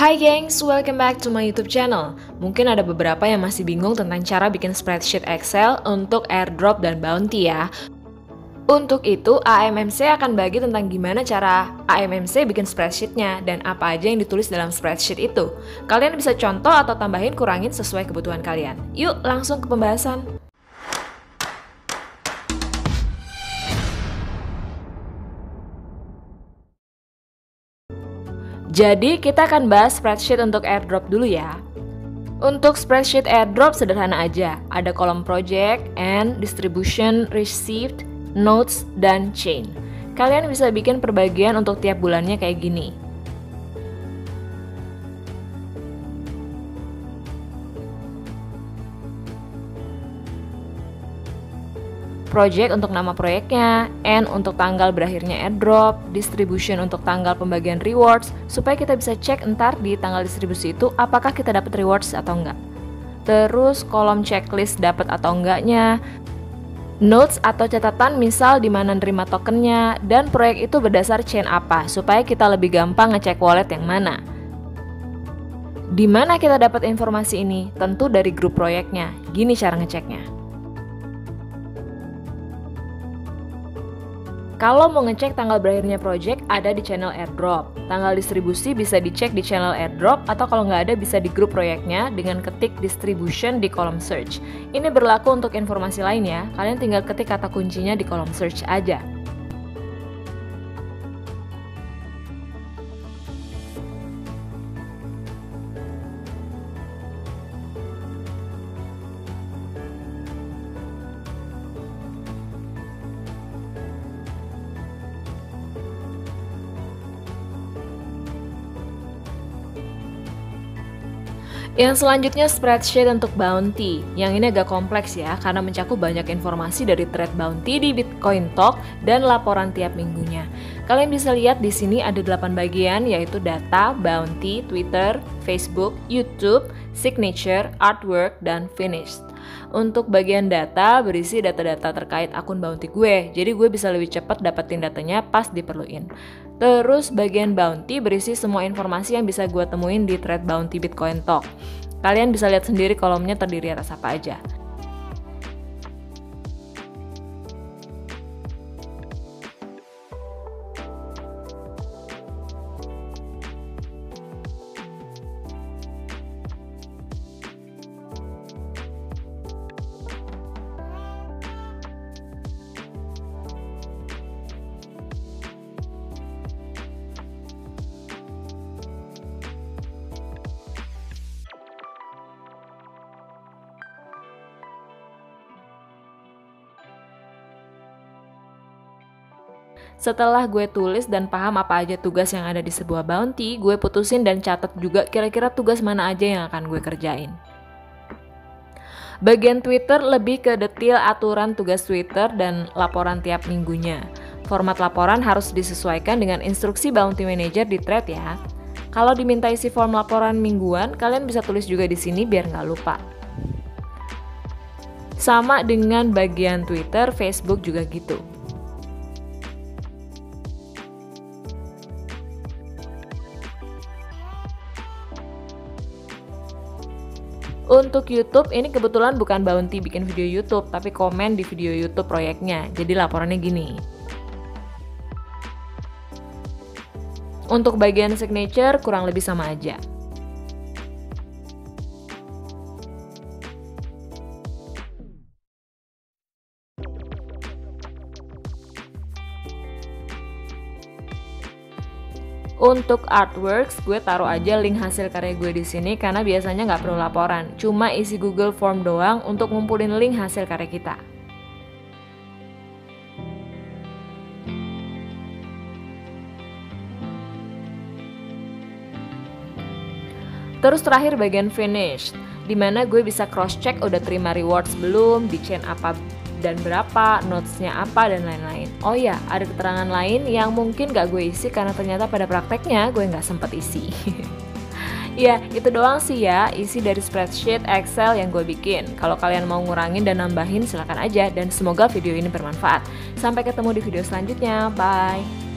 Hai gengs, welcome back to my YouTube channel. Mungkin ada beberapa yang masih bingung tentang cara bikin spreadsheet Excel untuk airdrop dan bounty ya. Untuk itu, AMMC akan bagi tentang gimana cara AMMC bikin spreadsheetnya dan apa aja yang ditulis dalam spreadsheet itu. Kalian bisa contoh atau tambahin kurangin sesuai kebutuhan kalian. Yuk, langsung ke pembahasan. Jadi kita akan bahas spreadsheet untuk airdrop dulu ya. Untuk spreadsheet airdrop sederhana aja, ada kolom project, and, distribution, received, notes, dan chain. Kalian bisa bikin perbagian untuk tiap bulannya kayak gini. Project untuk nama proyeknya, N untuk tanggal berakhirnya airdrop, distribution untuk tanggal pembagian rewards, supaya kita bisa cek entar di tanggal distribusi itu apakah kita dapat rewards atau enggak. Terus kolom checklist dapat atau enggaknya, notes atau catatan misal di mana nerima tokennya, dan proyek itu berdasar chain apa, supaya kita lebih gampang ngecek wallet yang mana. Di mana kita dapat informasi ini? Tentu dari grup proyeknya. Gini cara ngeceknya. Kalau mau ngecek tanggal berakhirnya project, ada di channel airdrop. Tanggal distribusi bisa dicek di channel airdrop atau kalau nggak ada bisa di grup proyeknya dengan ketik distribution di kolom search. Ini berlaku untuk informasi lainnya, kalian tinggal ketik kata kuncinya di kolom search aja. Yang selanjutnya spreadsheet untuk bounty. Yang ini agak kompleks ya karena mencakup banyak informasi dari trade bounty di Bitcoin Talk dan laporan tiap minggunya. Kalian bisa lihat di sini ada 8 bagian yaitu data, bounty, Twitter, Facebook, YouTube, signature, artwork, dan finish. Untuk bagian data berisi data-data terkait akun bounty gue, jadi gue bisa lebih cepat dapetin datanya pas diperluin. Terus bagian bounty berisi semua informasi yang bisa gue temuin di thread bounty Bitcoin Talk. Kalian bisa lihat sendiri kolomnya terdiri atas apa aja. Setelah gue tulis dan paham apa aja tugas yang ada di sebuah bounty, gue putusin dan catat juga kira-kira tugas mana aja yang akan gue kerjain. Bagian Twitter lebih ke detail aturan tugas Twitter dan laporan tiap minggunya. Format laporan harus disesuaikan dengan instruksi Bounty Manager di thread ya. Kalau diminta isi form laporan mingguan, kalian bisa tulis juga di sini biar nggak lupa. Sama dengan bagian Twitter, Facebook juga gitu. Untuk YouTube ini kebetulan bukan bounty bikin video YouTube, tapi komen di video YouTube proyeknya. Jadi laporannya gini. Untuk bagian signature kurang lebih sama aja. Untuk artworks, gue taruh aja link hasil karya gue di sini karena biasanya nggak perlu laporan, cuma isi Google Form doang untuk ngumpulin link hasil karya kita. Terus terakhir bagian finish, di mana gue bisa cross check udah terima rewards belum, di chain apa dan berapa, notesnya apa, dan lain-lain. Oh ya, ada keterangan lain yang mungkin gak gue isi karena ternyata pada prakteknya gue gak sempet isi. ya, itu doang sih ya isi dari spreadsheet Excel yang gue bikin. Kalau kalian mau ngurangin dan nambahin silahkan aja dan semoga video ini bermanfaat. Sampai ketemu di video selanjutnya, bye!